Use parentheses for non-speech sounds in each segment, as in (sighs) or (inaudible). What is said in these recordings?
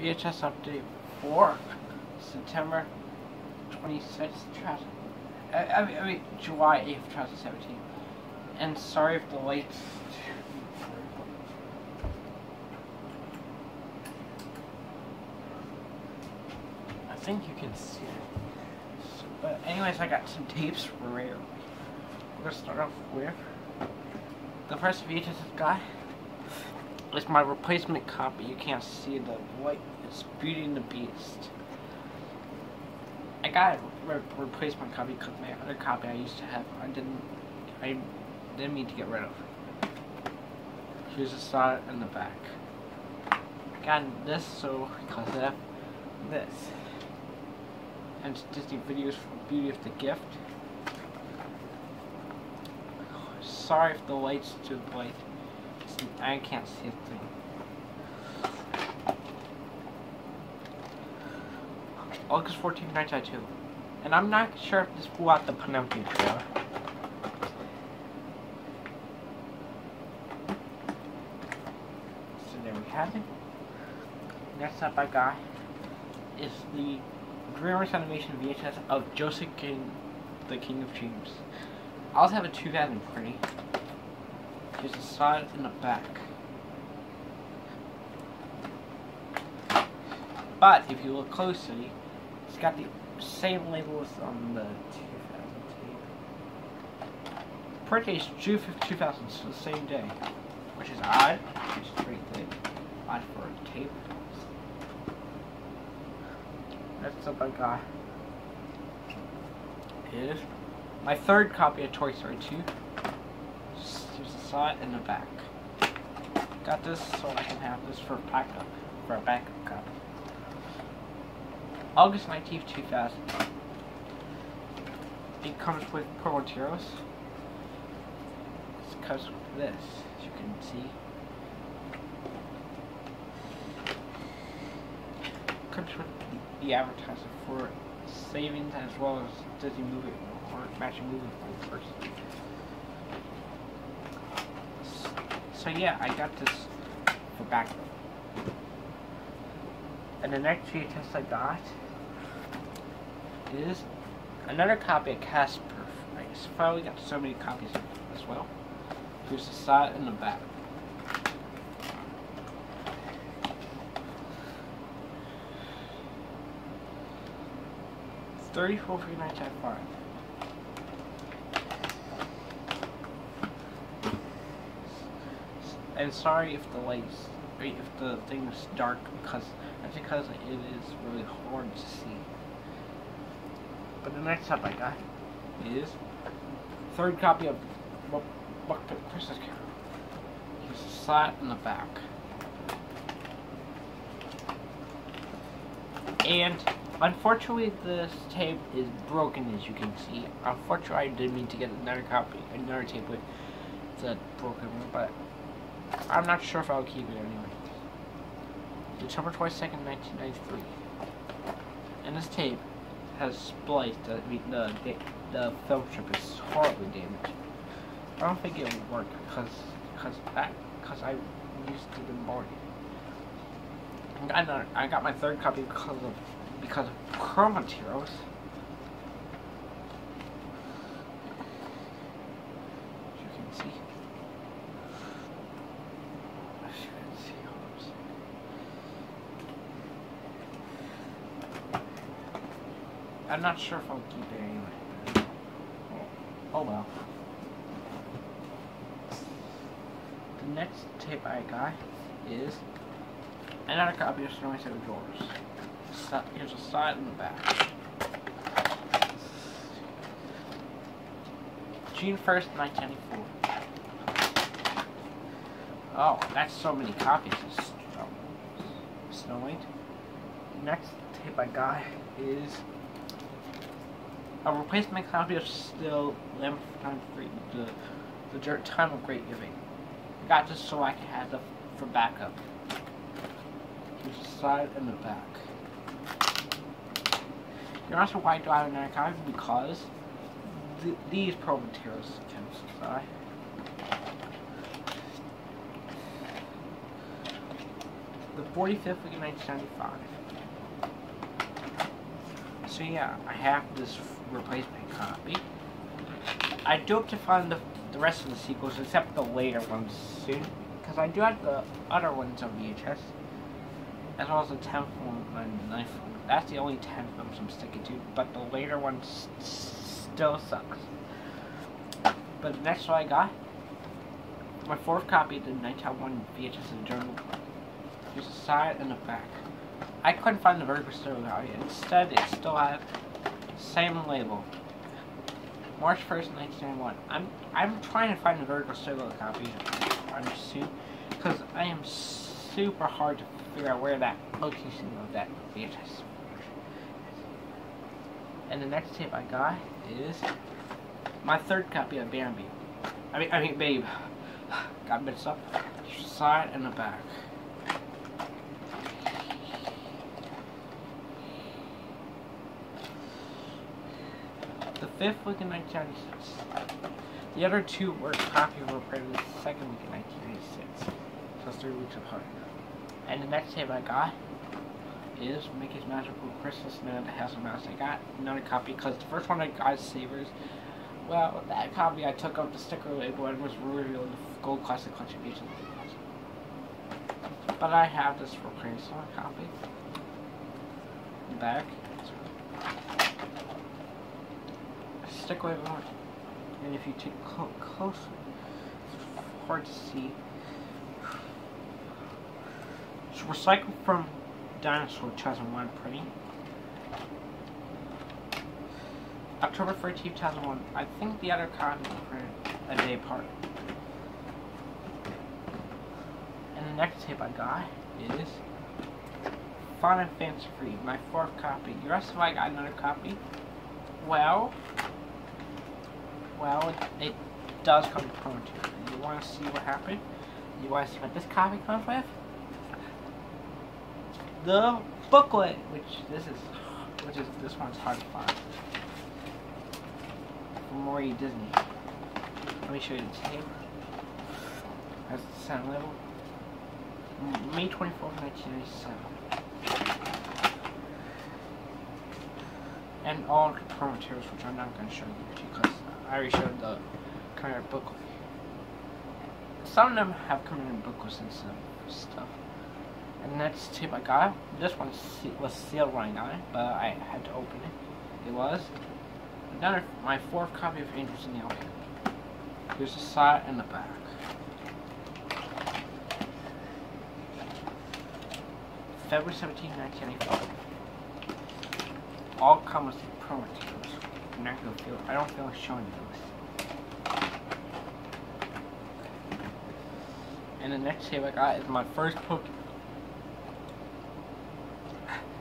VHS update for September 26th, I, I, I mean, July 8th, 2017. And sorry if the lights. I think you can see it. So, but anyways, I got some tapes for rare. We're gonna start off with the first VHS guy. It's my replacement copy. You can't see the white. It's Beauty and the Beast. I got a re replacement copy because my other copy I used to have, I didn't, I didn't mean to get rid of. Here's the side and the back. I got this so because I have this. And it's Disney videos for Beauty of the Gift. Sorry if the light's too bright. I can't see a thing. August 14, 1992. And I'm not sure if this blew out the Pinocchio trailer. So there we have it. Next up I got is the DreamWorks Animation VHS of Joseph King, the King of Dreams. I also have a 2020. There's a side and a back. But if you look closely, it's got the same label as on the 2000 tape. Is June 5th, 2000, so the same day. Which is odd, which is pretty good. Odd for a tape. Next up I got is my third copy of Toy Story 2. Here's it in the back. Got this so I can have this for backup, for a backup copy. August 19th, 2000. It comes with Pro materials. It comes with this, as you can see. It comes with the, the advertisement for savings as well as Disney movie or matching movie first. So yeah, I got this for backup. And the next VHS I got is another copy of Casper. I finally got so many copies as well. Here's the side and the back. Thirty-four for nine five five. And sorry if the lights, if the thing is dark because that's because it is really hard to see. But the next up I got is third copy of Muppet Christmas Carol. Here's a side in the back. And unfortunately this tape is broken as you can see. Unfortunately I didn't mean to get another copy, another tape with the broken one, but I'm not sure if I'll keep it anyway. December 22nd, 1993. And this tape has spliced. The, the, the, the film strip is horribly damaged. I don't think it will work because because because I used it in morning. I got I got my third copy because of because of materials. As you can see. As you can see, oops. I'm not sure if I'll keep it anyway. Oh, oh well. The next tape I got is another copy of Snowy Seven Drawers. Here's a side and the back. June 1st, 1994. Oh, that's so many copies of Snow White. The next tape I got is a replacement copy of Still for Time Free, the, the Time of Great Giving. I got this so I can have it for backup. Here's the side and the back. You're also why do I have another copy? Because th these pro materials can supply. The 45th week of 1995. So yeah, I have this replacement copy. I do have to find the, the rest of the sequels, except the later ones soon, because I do have the other ones on VHS, as well as the 10th one and the 9th one. That's the only 10 films I'm sticking to, but the later ones still sucks. But the next one I got, my fourth copy of the 1901 VHS journal. There's a side and a back. I couldn't find the vertical stereo copy. Instead, it still had same label. March 1st, 1991. I'm I'm trying to find the vertical stereo copy on soon because I am super hard to figure out where that location of that VHS. And the next tape I got is my third copy of Bambi. I mean, I mean, Babe. (sighs) Got mixed up. Side and the back. The fifth week in 1996. The other two were copies were printed the second week in 1996. So three weeks apart. And the next tape I got is Mickey's Magical Christmas Man the House of Mouse. I got another copy because the first one I got Savers. Well, that copy I took off the sticker label and was revealed the gold classic contribution. But I have this for Cranston copy. Back. Stick with one. And if you take clo closer, it's hard to see. It's recycled from Dinosaur 2001 printing. October 13, 2001. I think the other copy was printed a day apart. And the next tape I got is Fun and Fancy Free, my fourth copy. You rest if I got another copy? Well, well, it, it does come to promo too. You want to see what happened? You want to see what this copy comes with? The booklet, which this is, which is this one's hard to find. From Maury Disney. Let me show you the tape. That's the sound level. May 24th, 1997. And all the materials, which I'm not going to show you because uh, I already showed the current book. Some of them have come in booklets and some stuff. And next tip I got, this one was sealed when I it, but I had to open it. It was another, my fourth copy of Angels in the Outfield. Here's the side and the back. February 17, 1985. All come with materials. I'm not gonna feel, I don't feel like showing you this. And the next tape I got is my first Pokemon.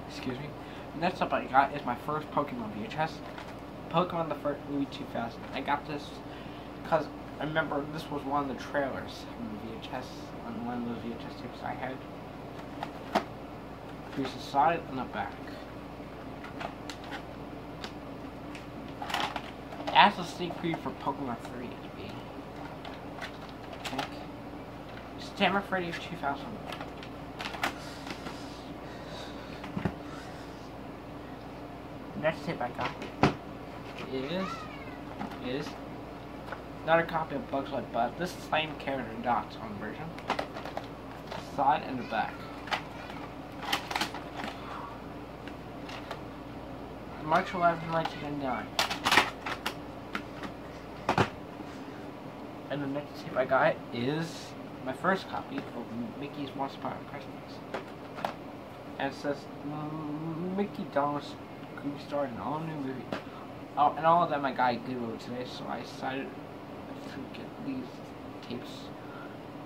Excuse me. Next up I got is my first Pokemon VHS. Pokemon the first movie 2000. I got this because I remember this was one of the trailers on the VHS, on one of those VHS tapes I had. Here's the side and the back. As a sneak preview for Pokemon 3 to be. Think. September 30th, 2000. Next tip I got is is not a copy of Bugs Life, but this same character dots on version. Side and the back. March 11, 1999. And the next tape I got is my first copy of Mickey's Once Upon a Christmas. And it says Mickey Donald's Goofy Star in all new movie. Oh, and all of them I got Goodwill today, so I decided to get these tapes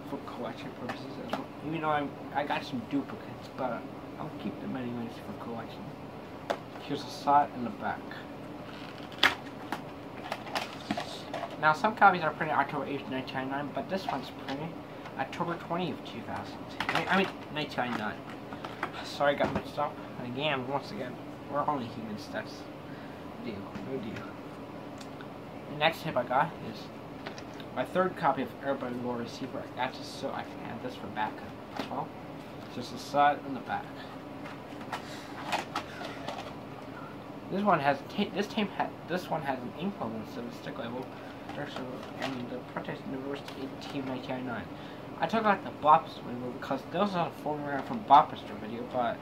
for collection purposes as well. Even though I'm, I got some duplicates, but I'll keep them anyways for collection. Here's the side and the back. Now, some copies are printed October 8th, 1999, but this one's printed October 20th, 2000. I mean, 1999. Sorry, I got mixed up. And again, once again, we're only humans. That's deal. No deal. The next tip I got is my third copy of Everybody Will Receiver. I got this so I can add this for backup as well. Just the side and the back. This one has this tape this one has an ink instead of a stick label. And the Protest University Team 1999. I took like the Blockbuster video because there was a formula from Blockbuster video, but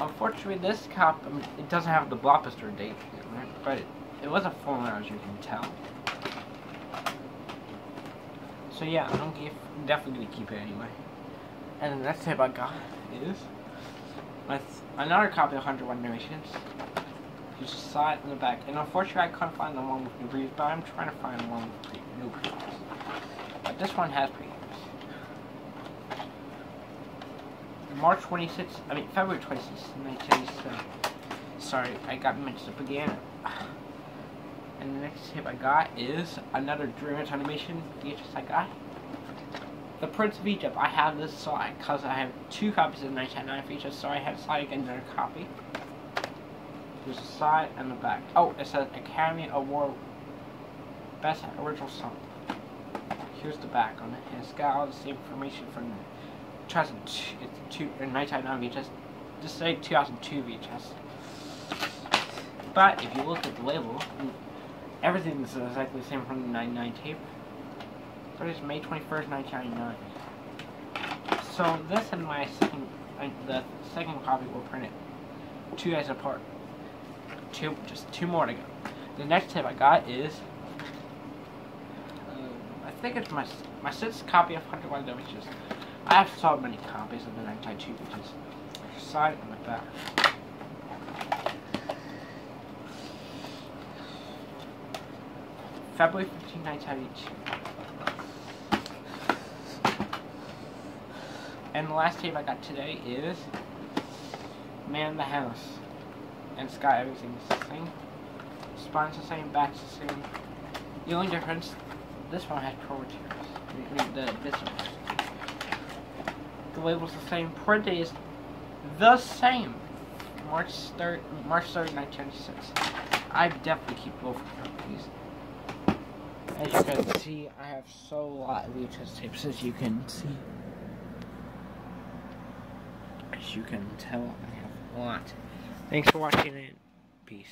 unfortunately this cop I mean, it doesn't have the Blockbuster date, but it, it was a formula as you can tell. So yeah, I'm give, definitely gonna keep it anyway. And the next tape I got is my another copy of 101 Narrations. There's a side in the back. And unfortunately I couldn't find the one with new previews, but I'm trying to find one with pre new previews. But this one has previews. March 26th, I mean February 26th, 1987. Sorry, I got mixed up again. And the next tip I got is another DreamWorks animation VHS I got. The Prince of Egypt. I have this slide because I have two copies of 1999 VHS, so I to slide again another copy. There's a side and the back. Oh, it says Academy Award Best Original Song. Here's the back on it. it's got all the same information from the 2002, it's two, or 1999 VHS. Just say 2002 VHS. But if you look at the label, everything is exactly the same from the 99 tape. But it's May 21st, 1999. So this and my second, uh, the second copy will print it two days apart two, just two more to go. The next tip I got is, uh, I think it's my my sixth copy of Hunter One Images. I have so many copies of the 92 which is side and the back. February 15, 1992. And the last tape I got today is Man in the House and Sky everything's the same. Spine's the same, back's the same. The only difference, this one has pro tears. The, this one. The label's the same. Print is the same. March 3rd, March 3rd, 1996. I definitely keep both copies. As you can see, I have so lot of VHS tapes, as you can see. As you can tell, I have a lot. Thanks for watching and peace.